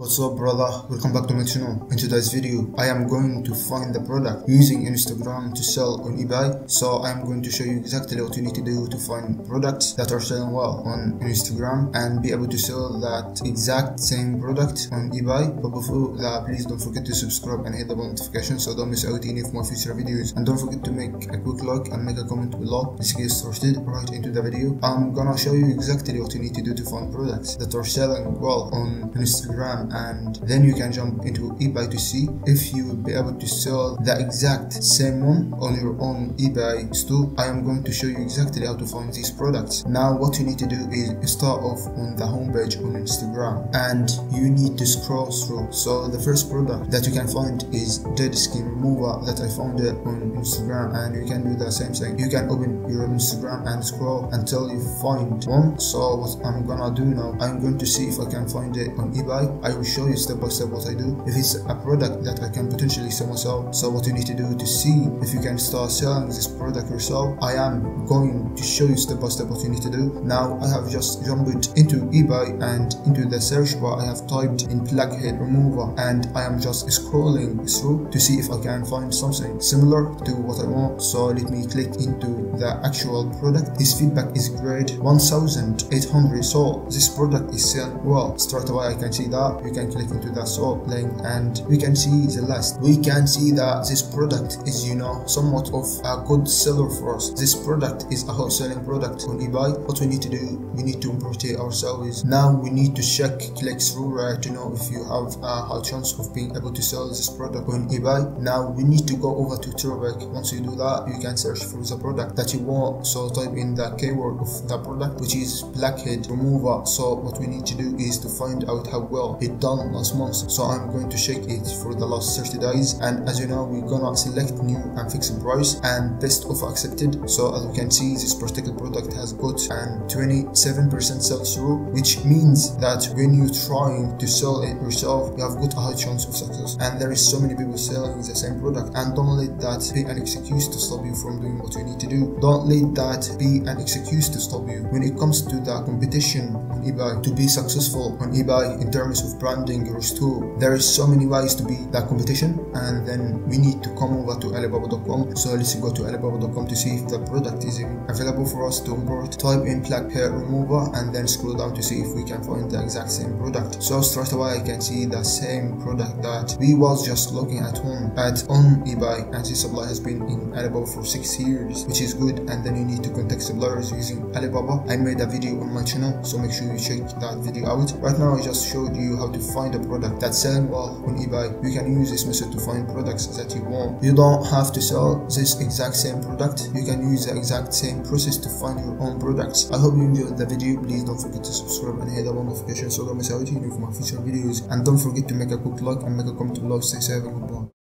What's up brother, welcome back to my channel. In today's video, I am going to find the product using Instagram to sell on eBay. So I am going to show you exactly what you need to do to find products that are selling well on Instagram and be able to sell that exact same product on eBay. But before that, please don't forget to subscribe and hit the bell notification so don't miss out any of my future videos. And don't forget to make a quick like and make a comment below. Let's get started right into the video. I'm gonna show you exactly what you need to do to find products that are selling well on Instagram and then you can jump into eBay to see if you will be able to sell the exact same one on your own eBay store. I am going to show you exactly how to find these products. Now what you need to do is start off on the homepage on Instagram and you need to scroll through. So the first product that you can find is dead skin remover that I found it on Instagram and you can do the same thing. You can open your Instagram and scroll until you find one. So what I'm gonna do now, I'm going to see if I can find it on eBay. I will show you step by step what I do. If it's a product that I can potentially sell myself, so what you need to do to see if you can start selling this product yourself, I am going to show you step by step what you need to do. Now I have just jumped into eBay and into the search bar I have typed in blackhead remover and I am just scrolling through to see if I can find something similar to what I want. So let me click into the actual product. This feedback is great 1800 so this product is selling well straight away I can see that you can click into the sort link and we can see the list. We can see that this product is you know somewhat of a good seller for us. This product is a hot selling product on ebay what we need to do we need to import it ourselves now we need to check click through right to know if you have a high chance of being able to sell this product on ebay now we need to go over to Terapeak once you do that you can search for the product that you want. So type in the keyword of the product which is blackhead remover. So what we need to do is to find out how well it done last month so i'm going to check it for the last 30 days. And as you know we're gonna select new and fixed price and best offer accepted. So as you can see this particular product has got an 27 percent sell through which means that when you're trying to sell it yourself you have got a high chance of success. And there is so many people selling the same product. And don't let that be an excuse to stop you from doing what you need to do. Don't let that be an excuse to stop you. When it comes to the competition on ebay to be successful on ebay in terms of branding your store there is so many ways to be that competition and then we need to come over to alibaba.com so let's go to alibaba.com to see if the product is available for us to import. Type in black hair remover and then scroll down to see if we can find the exact same product. So straight away i can see the same product that we was just looking at home at on ebay. And this supply has been in alibaba for six years which is good. And then you need to contact suppliers using alibaba. I made a video on my channel so make sure you check that video out. Right now i just showed you how to find a product that's selling well on ebay you can use this method to find products that you want. You don't have to sell this exact same product. You can use the exact same process to find your own products. I hope you enjoyed the video. Please don't forget to subscribe and hit the bell notification so don't miss out any of my future videos. And don't forget to make a quick like and make a comment below. Stay safe and goodbye